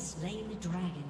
Slain the dragon.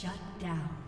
Shut down.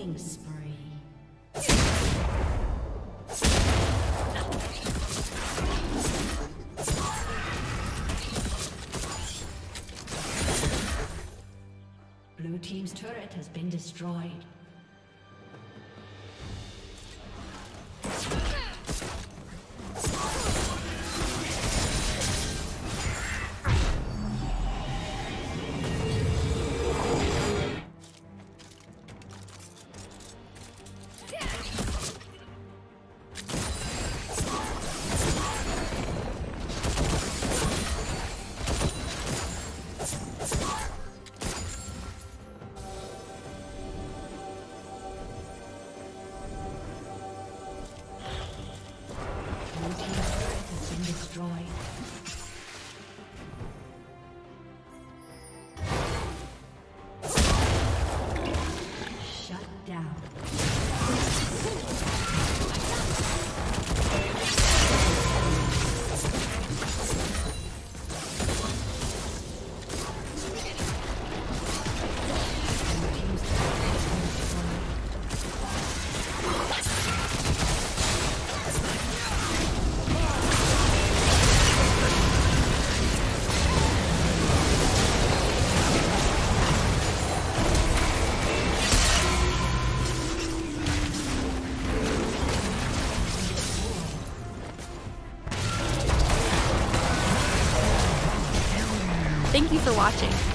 Killing. Blue Team's turret has been destroyed. For watching.